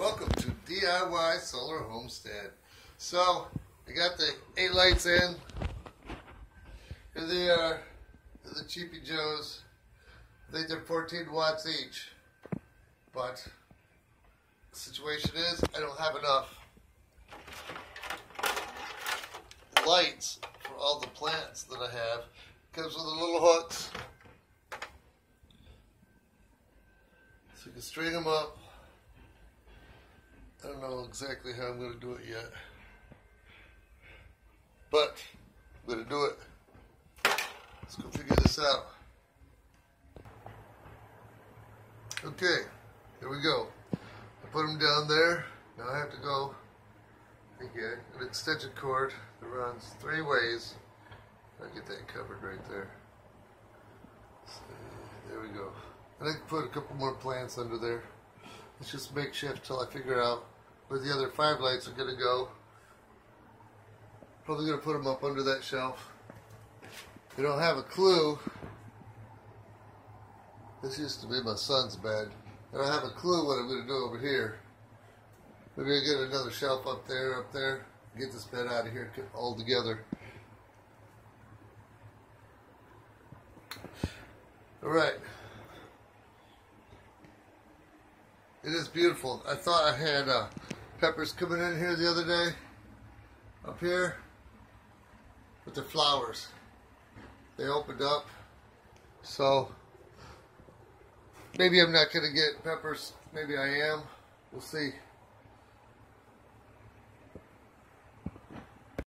Welcome to DIY Solar Homestead. So, I got the eight lights in. Here they are. They're the Cheapy Joes. They're 14 watts each. But, the situation is, I don't have enough lights for all the plants that I have. Comes with the little hooks. So you can string them up. Don't know exactly how I'm going to do it yet. But I'm going to do it. Let's go figure this out. Okay, here we go. I put them down there. Now I have to go and get an extension cord that runs three ways. I get that covered right there. So, there we go. And I can put a couple more plants under there. It's just makeshift till I figure out where the other five lights are going to go. Probably going to put them up under that shelf. They don't have a clue. This used to be my son's bed. I don't have a clue what I'm going to do over here. Maybe I get another shelf up there, up there. Get this bed out of here all together. All right. It is beautiful. I thought I had uh, peppers coming in here the other day, up here, with the flowers. They opened up, so maybe I'm not going to get peppers. Maybe I am. We'll see.